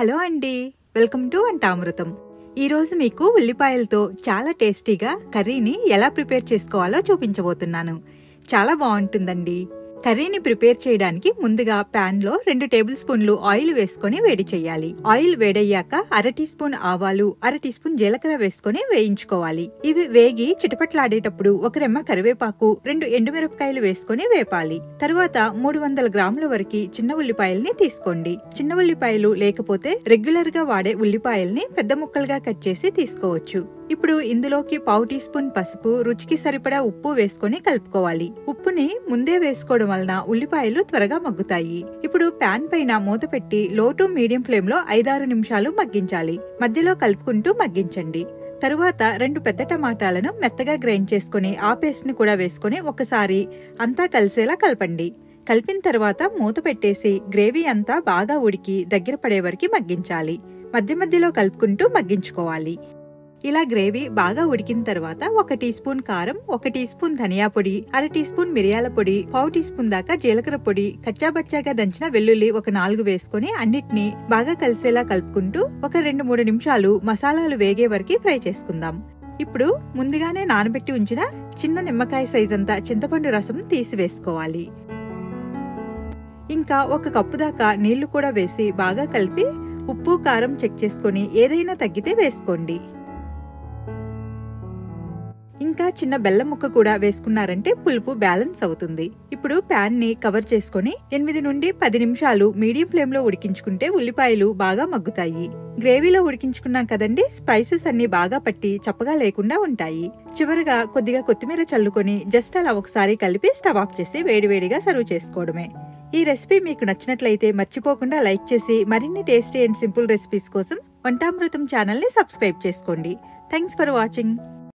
Hello అండి. Welcome to వంటామృతం ఈరోజు మీకు ఉల్లిపాయలతో చాలా టేస్టీగా కర్రీని ఎలా ప్రిపేర్ చేసుకోవాలో చూపించబోతున్నాను. చాలా బాగుంటుందండి. కర్రీని ప్రిపేర్ చేయడానికి ముందుగా పాన్లో రెండు టేబుల్ స్పూన్లు ఆయిల్ వేసుకొని వేడి చేయాలి. ఆయిల్ వేడయ్యాక అర టీ స్పూన్ ఆవాలు అర టీ స్పూన్ జీలకర్ర వేసుకొని వేయించుకోవాలి. ఇవి వేగి చిటపట్లాడేటప్పుడు ఒక రెమ్మ కరివేపాకు రెండు ఎండుమిరపకాయలు వేసుకొని వేపాలి. తరువాత మూడు వందల గ్రాముల వరకు చిన్న ఉల్లిపాయల్ని తీసుకోండి. చిన్న ఉల్లిపాయలు లేకపోతే రెగ్యులర్గా వాడే ఉల్లిపాయల్ని పెద్ద ముక్కలుగా కట్ చేసి తీసుకోవచ్చు. ఇప్పుడు ఇందులోకి పావు టీ స్పూన్ పసుపు రుచికి సరిపడా ఉప్పు వేసుకొని కలుపుకోవాలి. ఉప్పుని ముందే వేసుకోవడం వలన ఉల్లిపాయలు త్వరగా మగ్గుతాయి. ఇప్పుడు పాన్ పైన మూత పెట్టి లో టు మీడియం ఫ్లేమ్లో ఐదారు నిమిషాలు మగ్గించాలి. మధ్యలో కలుపుకుంటూ మగ్గించండి. తరువాత రెండు పెద్ద టమాటాలను మెత్తగా గ్రైండ్ చేసుకుని ఆ పేస్ట్ని కూడా వేసుకొని ఒకసారి అంతా కలిసేలా కలపండి. కలిపిన తర్వాత మూత పెట్టేసి గ్రేవీ అంతా బాగా ఉడికి దగ్గర పడే వరకు మగ్గించాలి. మధ్య మధ్యలో కలుపుకుంటూ మగ్గించుకోవాలి. ఇలా గ్రేవీ బాగా ఉడికిన తర్వాత ఒక టీ స్పూన్ కారం ఒక టీ స్పూన్ ధనియా పొడి అర టీ స్పూన్ మిరియాల పొడి పావు టీ స్పూన్ దాకా జీలకర్ర పొడి కచ్చాబచ్చాగా దంచిన వెల్లుల్లి ఒక నాలుగు వేసుకొని అన్నిటినీ బాగా కలిసేలా కలుపుకుంటూ ఒక రెండు మూడు నిమిషాలు మసాలాలు వేగే వరకు ఫ్రై చేసుకుందాం. ఇప్పుడు ముందుగానే నానబెట్టి ఉంచిన చిన్న నిమ్మకాయ సైజ్ అంతా చింతపండు రసం తీసి వేసుకోవాలి ఇంకా ఒక కప్పు దాకా నీళ్ళు కూడా వేసి బాగా కలిపి ఉప్పు కారం చెక్ చేసుకొని ఏదైనా తగ్గితే వేసుకోండి. ఇంకా చిన్న బెల్లం ముక్క కూడా వేసుకున్నారంటే పులుపు బ్యాలెన్స్ అవుతుంది. ఇప్పుడు ప్యాన్ని కవర్ చేసుకొని ఎనిమిది నుండి పది నిమిషాలు మీడియం ఫ్లేమ్లో ఉడికించుకుంటే ఉల్లిపాయలు బాగా మగ్గుతాయి. గ్రేవీలో ఉడికించుకున్నాం కదండి స్పైసెస్ అన్ని బాగా పట్టి చప్పగా లేకుండా ఉంటాయి. చివరగా కొద్దిగా కొత్తిమీర చల్లుకొని జస్ట్ అలా ఒకసారి కలిపి స్టవ్ ఆఫ్ చేసి వేడివేడిగా సర్వ్ చేసుకోవడమే. ఈ రెసిపీ మీకు నచ్చినట్లయితే మర్చిపోకుండా లైక్ చేసి మరిన్ని టేస్టీ అండ్ సింపుల్ రెసిపీస్ కోసం వంటామృతం ఛానల్ని సబ్స్క్రైబ్ చేసుకోండి. Thanks for watching